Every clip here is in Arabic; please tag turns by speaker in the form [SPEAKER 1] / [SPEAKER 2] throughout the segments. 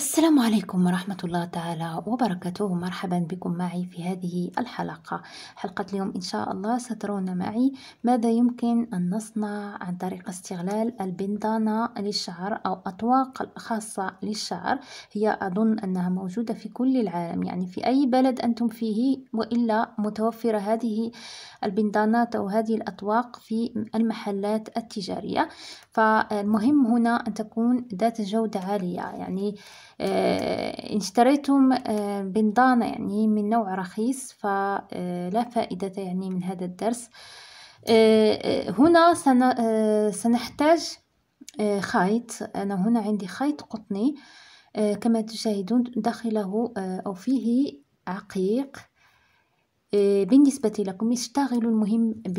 [SPEAKER 1] السلام عليكم ورحمة الله تعالى وبركاته. مرحبا بكم معي في هذه الحلقة. حلقة اليوم إن شاء الله سترون معي ماذا يمكن أن نصنع عن طريق استغلال البندانة للشعر أو أطواق خاصة للشعر؟ هي أظن أنها موجودة في كل العالم. يعني في أي بلد أنتم فيه وإلا متوفرة هذه البندانات أو هذه الأطواق في المحلات التجارية. فالمهم هنا أن تكون ذات جودة عالية. يعني آه، إن اشتريتم آه، بندانة يعني من نوع رخيص فلا آه، فائدة يعني من هذا الدرس. هنا سنحتاج خيط. أنا هنا عندي خيط قطني كما تشاهدون داخله أو فيه عقيق. بالنسبة لكم اشتغلوا المهم ب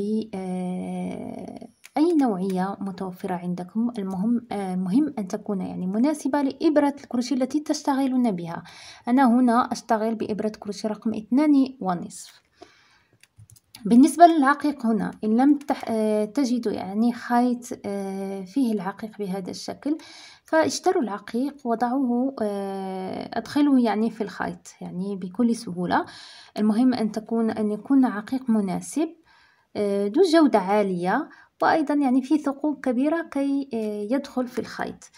[SPEAKER 1] أي نوعية متوفرة عندكم؟ المهم المهم أن تكون يعني مناسبة لإبرة الكروشيه التي تشتغلون بها. أنا هنا أشتغل بإبرة كروشيه رقم اثنان ونصف. بالنسبة للعقيق هنا إن لم تجدوا يعني خيط فيه العقيق بهذا الشكل فاشتروا العقيق وضعوه أدخلوه يعني في الخيط يعني بكل سهولة. المهم أن تكون أن يكون عقيق مناسب ذو جودة عالية وأيضا يعني في ثقوب كبيرة كي آه، يدخل في الخيط.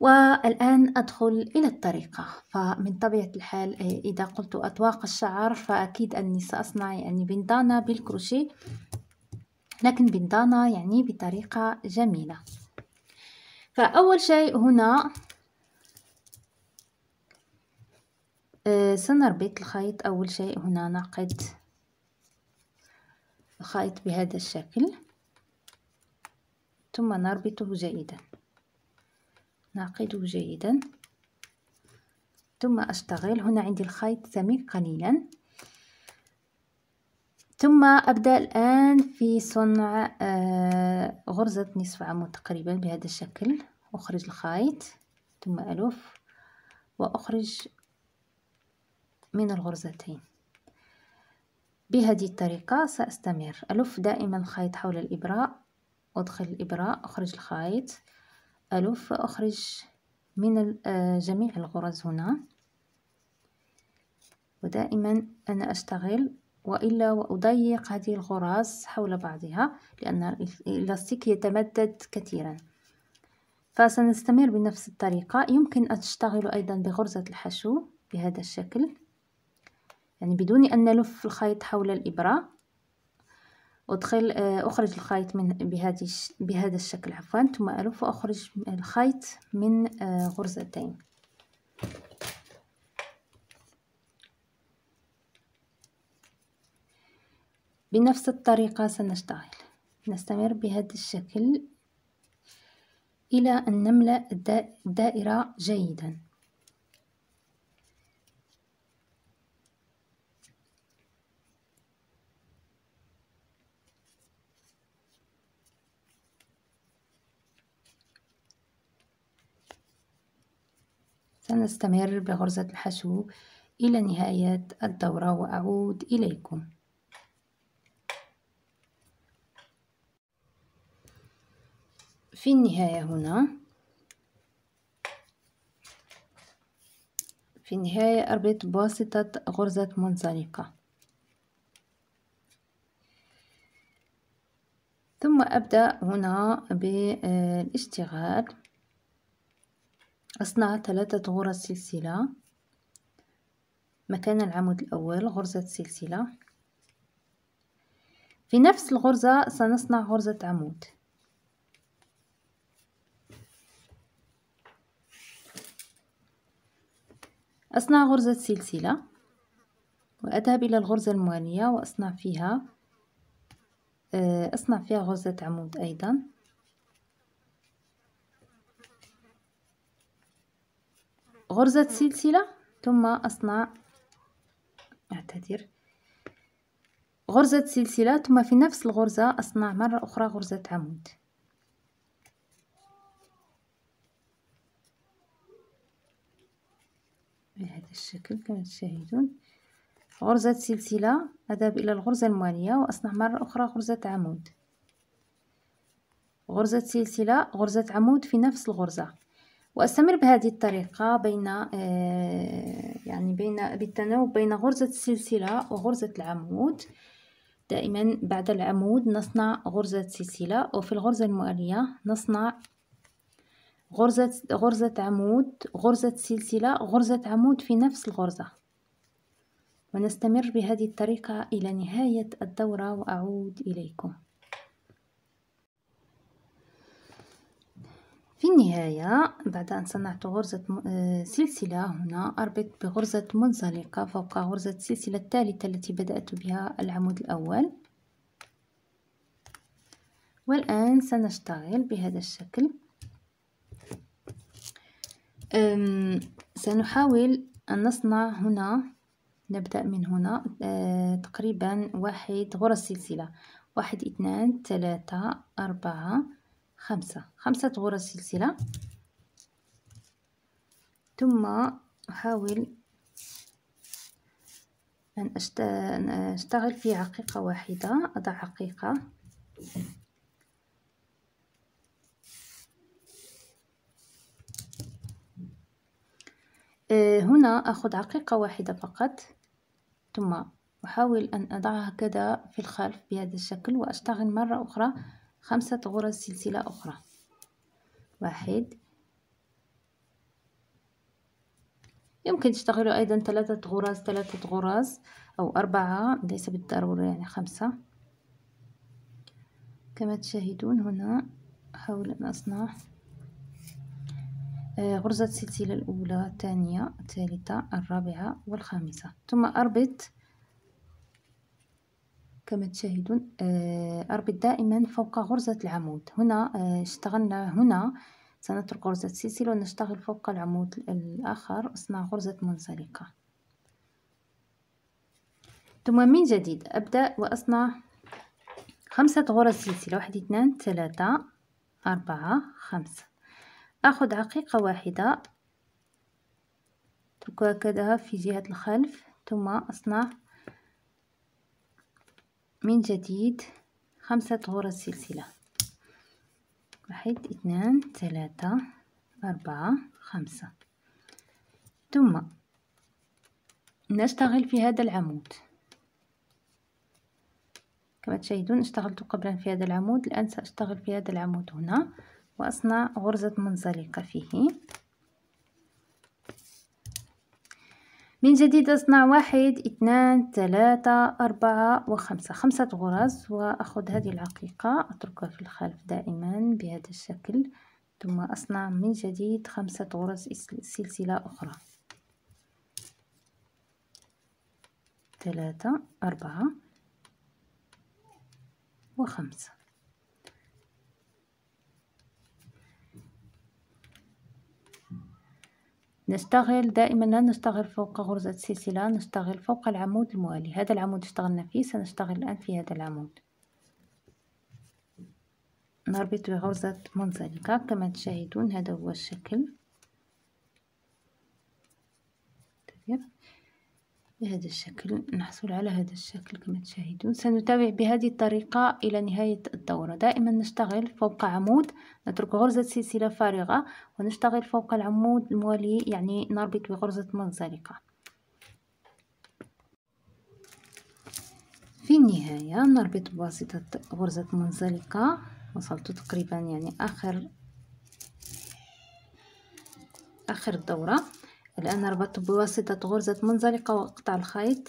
[SPEAKER 1] والآن أدخل إلى الطريقة. فمن طبيعة الحال آه، إذا قلت أطواق الشعر فأكيد أني سأصنع يعني بندانة بالكروشيه. لكن بندانة يعني بطريقة جميلة. فأول شيء هنا آه، سنربط الخيط. أول شيء هنا نعقد الخيط بهذا الشكل. ثم نربطه جيدا. نعقده جيدا. ثم أشتغل. هنا عندي الخيط سميك قليلا. ثم أبدأ الآن في صنع آه، غرزة نصف عمود تقريبا بهذا الشكل. أخرج الخيط. ثم ألف. وأخرج من الغرزتين. بهذه الطريقة سأستمر. ألف دائما الخيط حول الإبرة أدخل الإبرة أخرج الخيط ألف أخرج من آه، جميع الغرز هنا. ودائما أنا أشتغل وإلا وأضيق هذه الغرز حول بعضها لأن الإلاستيك يتمدد كثيرا. فسنستمر بنفس الطريقة. يمكن أن تشتغلوا أيضا بغرزة الحشو بهذا الشكل. يعني بدون أن نلف الخيط حول الإبرة أدخل آه، أخرج الخيط من بهذا الشكل عفوا ثم ألف وأخرج الخيط من آه، غرزتين. بنفس الطريقة سنشتغل. نستمر بهذا الشكل إلى أن نملأ الدائرة جيدا. سنستمر بغرزة الحشو إلى نهاية الدورة وأعود إليكم. في النهاية هنا. في النهاية أربط بواسطة غرزة منزلقة. ثم أبدأ هنا بالاشتغال. أصنع ثلاثة غرز سلسلة. مكان العمود الأول غرزة سلسلة. في نفس الغرزة سنصنع غرزة عمود. أصنع غرزة سلسلة وأذهب إلى الغرزة الموالية وأصنع فيها آه، أصنع فيها غرزة عمود أيضا. غرزة سلسلة ثم أصنع أعتذر. غرزة سلسلة ثم في نفس الغرزة أصنع مرة أخرى غرزة عمود. بهذا الشكل كما تشاهدون. غرزة سلسلة أذهب إلى الغرزة الموالية وأصنع مرة أخرى غرزة عمود. غرزة سلسلة غرزة عمود في نفس الغرزة. وأستمر بهذه الطريقة بين آه، يعني بين بالتناوب بين غرزة السلسلة وغرزة العمود. دائما بعد العمود نصنع غرزة سلسلة وفي الغرزة المؤلية نصنع غرزة غرزة عمود غرزة سلسلة غرزة عمود في نفس الغرزة. ونستمر بهذه الطريقة إلى نهاية الدورة وأعود إليكم. في النهاية بعد أن صنعت غرزة آه، سلسلة هنا أربط بغرزة منزلقة فوق غرزة السلسلة الثالثة التي بدأت بها العمود الأول. والآن سنشتغل بهذا الشكل. سنحاول أن نصنع هنا نبدأ من هنا آه، تقريبا واحد غرز سلسلة. واحد اثنان ثلاثة أربعة. خمسة. خمسة غرز سلسلة. ثم أحاول أن أشتغل في عقيقة واحدة. أضع عقيقة. آه، هنا أخذ عقيقة واحدة فقط. ثم أحاول أن أضعها هكذا في الخلف بهذا الشكل وأشتغل مرة أخرى خمسة غرز سلسلة أخرى. واحد. يمكن تشتغلوا أيضا ثلاثة غرز ثلاثة غرز أو أربعة ليس بالضرورة يعني خمسة. كما تشاهدون هنا أحاول أن أصنع آه، غرزة السلسلة الأولى الثانية الثالثة الرابعة والخامسة. ثم أربط كما تشاهدون آه، أربط دائما فوق غرزة العمود. هنا آه، اشتغلنا هنا. سنترك غرزة السلسلة ونشتغل فوق العمود الآخر أصنع غرزة منزلقة. ثم من جديد أبدأ وأصنع خمسة غرز سلسلة واحد اثنان ثلاثة أربعة خمسة. أخذ عقيقة واحدة. أتركها هكذا في جهة الخلف. ثم أصنع من جديد خمسة غرز سلسلة واحد اثنان ثلاثة أربعة خمسة. ثم نشتغل في هذا العمود. كما تشاهدون اشتغلت قبلا في هذا العمود الآن سأشتغل في هذا العمود هنا وأصنع غرزة منزلقة فيه. من جديد أصنع واحد اثنان ثلاثة أربعة وخمسة. خمسة غرز وأخذ هذه العقيقة. أتركها في الخلف دائما بهذا الشكل. ثم أصنع من جديد خمسة غرز سلسلة أخرى. ثلاثة أربعة وخمسة. نشتغل دائما لا نشتغل فوق غرزة السلسلة نشتغل فوق العمود الموالي. هذا العمود اشتغلنا فيه سنشتغل الآن في هذا العمود. نربط بغرزة منزلقة كما تشاهدون هذا هو الشكل. بهذا الشكل نحصل على هذا الشكل كما تشاهدون. سنتابع بهذه الطريقة إلى نهاية الدورة. دائما نشتغل فوق عمود نترك غرزة سلسلة فارغة ونشتغل فوق العمود الموالي يعني نربط بغرزة منزلقة. في النهاية نربط بواسطة غرزة منزلقة. وصلت تقريبا يعني آخر آخر الدورة الآن ربطت بواسطة غرزة منزلقة وأقطع الخيط.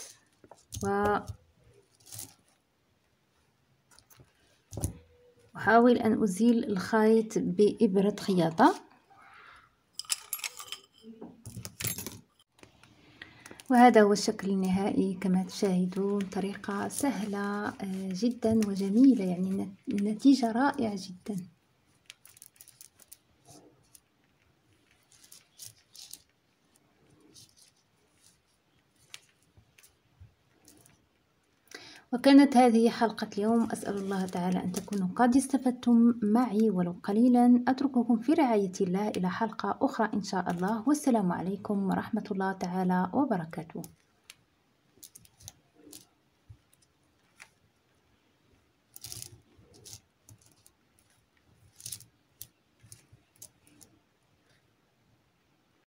[SPEAKER 1] و أحاول أن أزيل الخيط بإبرة خياطة. وهذا هو الشكل النهائي كما تشاهدون. طريقة سهلة آه، جدا وجميلة يعني النتيجة رائعة جدا. وكانت هذه حلقة اليوم. أسأل الله تعالى أن تكونوا قد استفدتم معي ولو قليلا. أترككم في رعاية الله إلى حلقة أخرى إن شاء الله. والسلام عليكم ورحمة الله تعالى وبركاته.